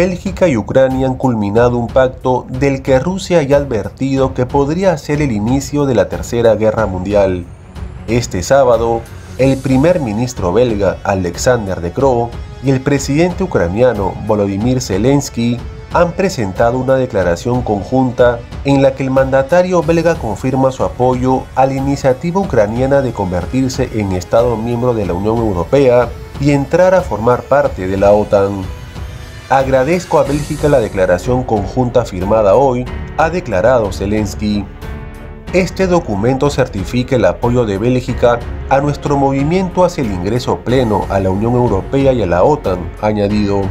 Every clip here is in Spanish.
Bélgica y Ucrania han culminado un pacto del que Rusia ya ha advertido que podría ser el inicio de la Tercera Guerra Mundial. Este sábado, el primer ministro belga Alexander De Croo y el presidente ucraniano Volodymyr Zelensky han presentado una declaración conjunta en la que el mandatario belga confirma su apoyo a la iniciativa ucraniana de convertirse en Estado miembro de la Unión Europea y entrar a formar parte de la OTAN. Agradezco a Bélgica la declaración conjunta firmada hoy, ha declarado Zelensky. Este documento certifica el apoyo de Bélgica a nuestro movimiento hacia el ingreso pleno a la Unión Europea y a la OTAN, añadido.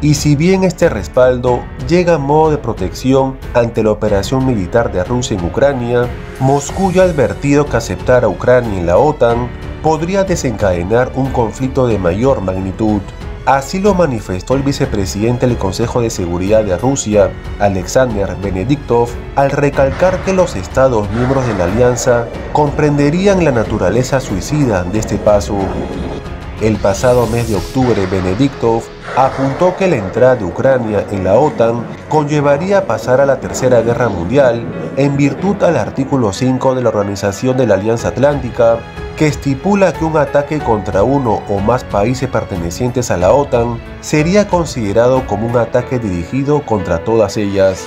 Y si bien este respaldo llega a modo de protección ante la operación militar de Rusia en Ucrania, Moscú ya ha advertido que aceptar a Ucrania en la OTAN podría desencadenar un conflicto de mayor magnitud. Así lo manifestó el vicepresidente del Consejo de Seguridad de Rusia, Alexander Benediktov, al recalcar que los Estados miembros de la alianza comprenderían la naturaleza suicida de este paso. El pasado mes de octubre, Benediktov apuntó que la entrada de Ucrania en la OTAN conllevaría pasar a la Tercera Guerra Mundial en virtud al artículo 5 de la Organización de la Alianza Atlántica que estipula que un ataque contra uno o más países pertenecientes a la OTAN sería considerado como un ataque dirigido contra todas ellas.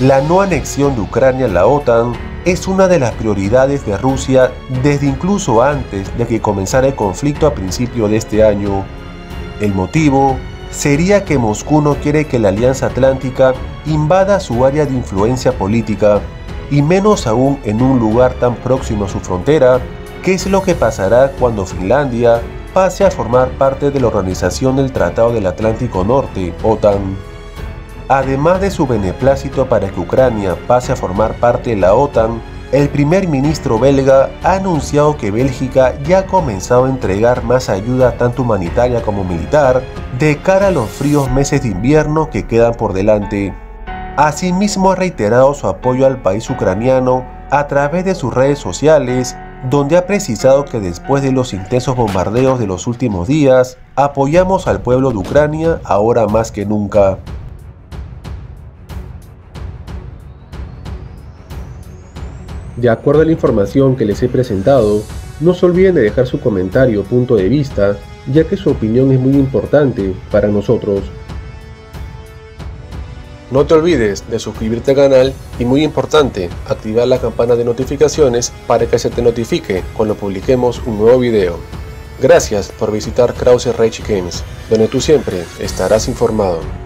La no anexión de Ucrania a la OTAN es una de las prioridades de Rusia desde incluso antes de que comenzara el conflicto a principio de este año. El motivo sería que Moscú no quiere que la Alianza Atlántica invada su área de influencia política, y menos aún en un lugar tan próximo a su frontera ¿Qué es lo que pasará cuando Finlandia pase a formar parte de la Organización del Tratado del Atlántico Norte, OTAN? Además de su beneplácito para que Ucrania pase a formar parte de la OTAN, el primer ministro belga ha anunciado que Bélgica ya ha comenzado a entregar más ayuda tanto humanitaria como militar de cara a los fríos meses de invierno que quedan por delante. Asimismo ha reiterado su apoyo al país ucraniano a través de sus redes sociales donde ha precisado que después de los intensos bombardeos de los últimos días, apoyamos al pueblo de Ucrania ahora más que nunca. De acuerdo a la información que les he presentado, no se olviden de dejar su comentario o punto de vista, ya que su opinión es muy importante para nosotros. No te olvides de suscribirte al canal y muy importante, activar la campana de notificaciones para que se te notifique cuando publiquemos un nuevo video. Gracias por visitar Krause Rage Games, donde tú siempre estarás informado.